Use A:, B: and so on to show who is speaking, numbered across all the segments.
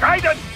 A: Guidance!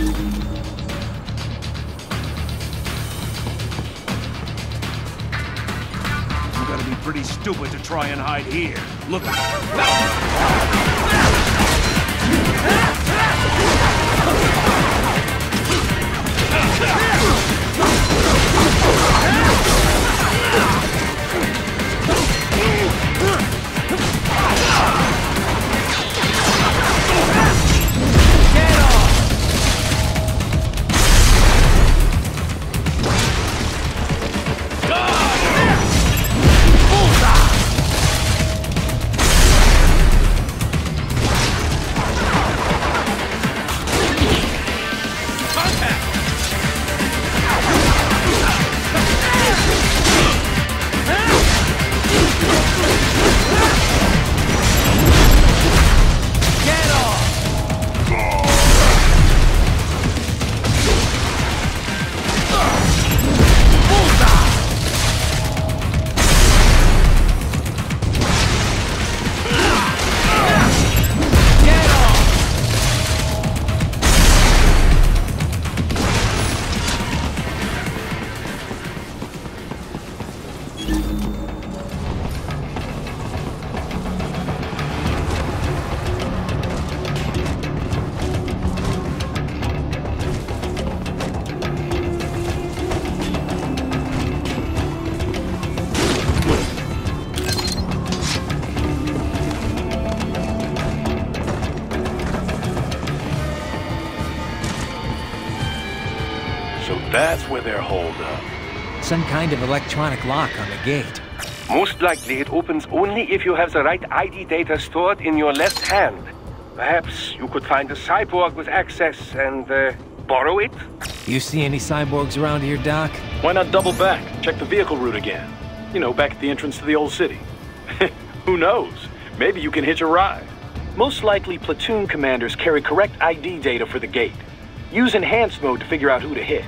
A: You gotta be pretty
B: stupid to try and hide here. Look
A: out!
C: Some kind of electronic lock on the gate.
D: Most likely it opens only if you have the right ID data stored in your left hand. Perhaps you could find a cyborg with access and uh, borrow it?
C: You see any cyborgs around here, Doc?
E: Why not double back? Check the vehicle route again. You know, back at the entrance to the old city. Who knows? Maybe you can hitch a ride. Most likely, platoon commanders carry correct ID data for the gate. Use enhanced mode to figure out who to hit.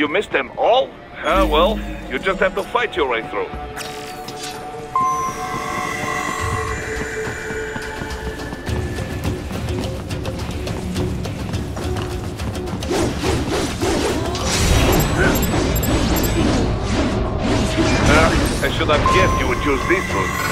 F: You missed them all? Ah, well, you just have to fight your way through. I should have guessed you would choose this route.